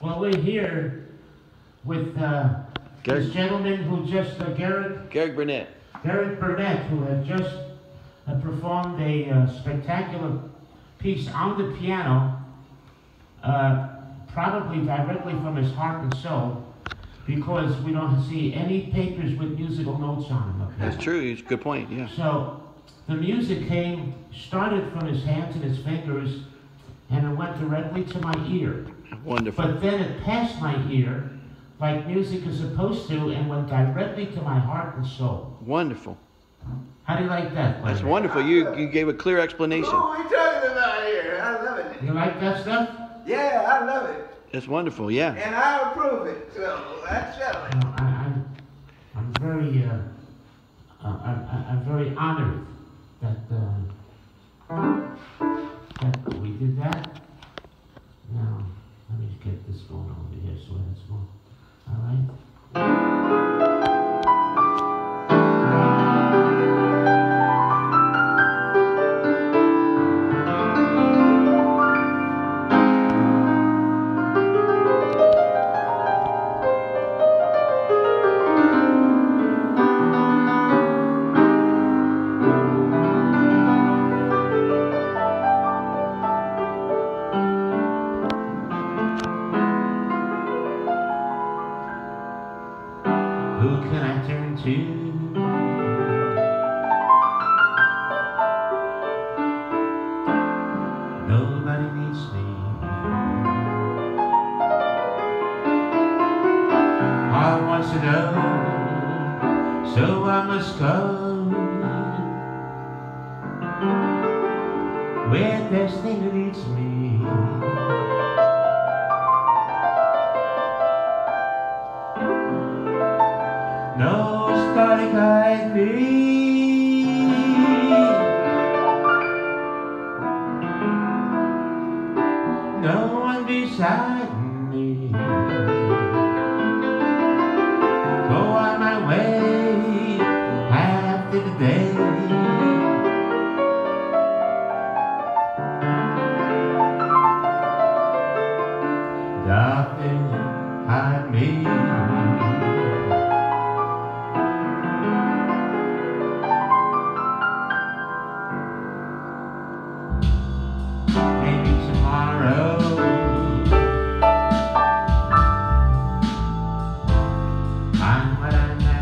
Well, we're here with uh, Garrett- this gentleman who just, uh, Garrett, Gehrig Burnett. Garrett Burnett, who has just uh, performed a uh, spectacular piece on the piano, uh, probably directly from his heart and soul, because we don't see any papers with musical notes on them. That's true. It's a good point. Yeah. So the music came, started from his hands and his fingers, and it went directly to my ear. Wonderful. But then it passed my ear, like music is supposed to, and went directly to my heart and soul. Wonderful. How do you like that? That's wonderful. You you gave a clear explanation. What are we talking about here? I love it. You like that stuff? Yeah, I love it. That's wonderful. Yeah. And I approve it. So that's settling. You know, I, I'm, I'm very, uh, uh, I, I- I'm very honored Can I turn to? Nobody needs me. I want to know, so I must go beside I'm